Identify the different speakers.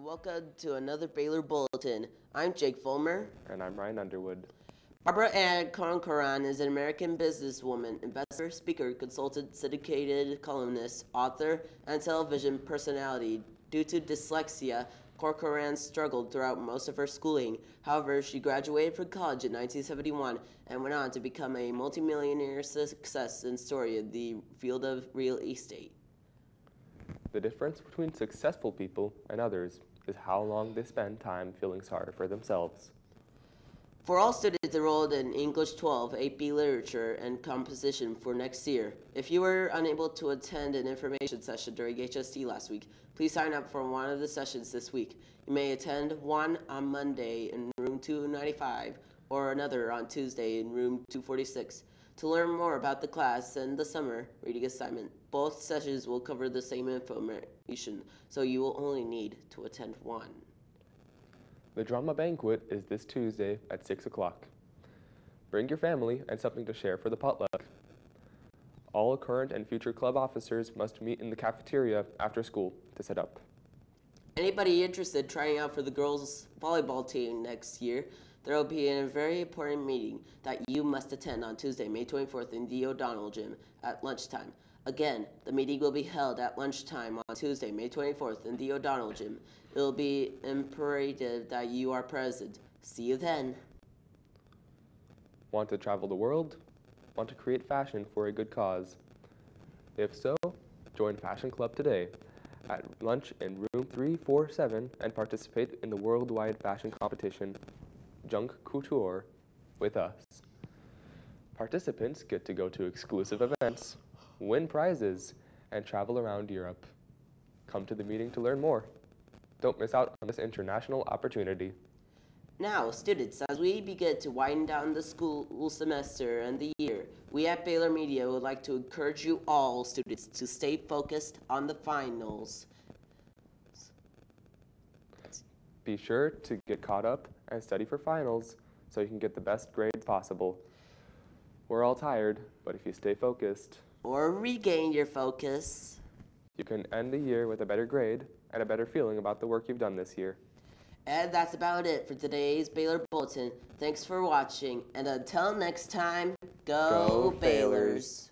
Speaker 1: welcome to another Baler Bulletin. I'm Jake Fulmer.
Speaker 2: And I'm Ryan Underwood.
Speaker 1: Barbara Ann Corcoran is an American businesswoman, investor, speaker, consultant, syndicated columnist, author, and television personality. Due to dyslexia, Corcoran struggled throughout most of her schooling. However, she graduated from college in 1971 and went on to become a multimillionaire success and story in the field of real estate.
Speaker 2: The difference between successful people and others is how long they spend time feeling sorry for themselves.
Speaker 1: For all students enrolled in English 12, AP Literature, and Composition for next year, if you were unable to attend an information session during HST last week, please sign up for one of the sessions this week. You may attend one on Monday in room 295 or another on Tuesday in room 246. To learn more about the class and the summer reading assignment, both sessions will cover the same information, so you will only need to attend one.
Speaker 2: The drama banquet is this Tuesday at 6 o'clock. Bring your family and something to share for the potluck. All current and future club officers must meet in the cafeteria after school to set up.
Speaker 1: Anybody interested trying out for the girls' volleyball team next year, there will be a very important meeting that you must attend on Tuesday, May 24th in the O'Donnell Gym at lunchtime. Again, the meeting will be held at lunchtime on Tuesday, May 24th in the O'Donnell Gym. It will be imperative that you are present. See you then.
Speaker 2: Want to travel the world? Want to create fashion for a good cause? If so, join Fashion Club today at lunch in room 347 and participate in the worldwide fashion competition Junk Couture with us. Participants get to go to exclusive events, win prizes, and travel around Europe. Come to the meeting to learn more. Don't miss out on this international opportunity.
Speaker 1: Now, students, as we begin to wind down the school semester and the year, we at Baler Media would like to encourage you all, students, to stay focused on the finals.
Speaker 2: Be sure to get caught up and study for finals so you can get the best grades possible. We're all tired, but if you stay focused,
Speaker 1: or regain your focus,
Speaker 2: you can end the year with a better grade and a better feeling about the work you've done this year.
Speaker 1: And that's about it for today's Baler Bulletin. Thanks for watching, and until next time, go, go Balers. Balers.